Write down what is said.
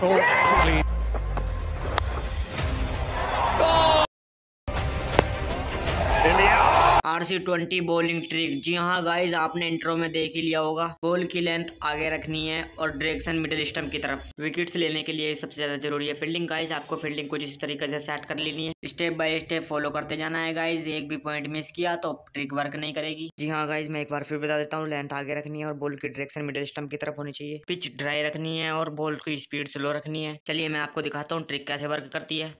ball. R C twenty bowling trick जी हाँ guys आपने intro में देख ही लिया होगा। बॉल की लेंथ आगे रखनी है और डायरेक्शन मिडिल स्टम्प की तरफ़। विकेट्स लेने के लिए सबसे ज़्यादा ज़रूरी है फील्डिंग गाइज़ आपको फील्डिंग कुछ इस तरीके से सेट कर लेनी है। स्टेप बाय स्टेप फॉलो करते जाना है गाइज़ एक भी पॉइंट मिस किया तो ट्रिक वर्क नहीं करेगी। जी हाँ गाइज़ मैं एक बार फिर बता देता हूँ लेंथ आगे रखनी है और बॉल की डायरेक्शन मिडिल स्टम्प की तरफ़ होनी चाहिए। पिच ड्राई रखनी है और बॉल की स्पीड स्लो रखनी है। चलिए, मैं आपको दिखाता हूँ ट्रिक कैसे वर्क करती है।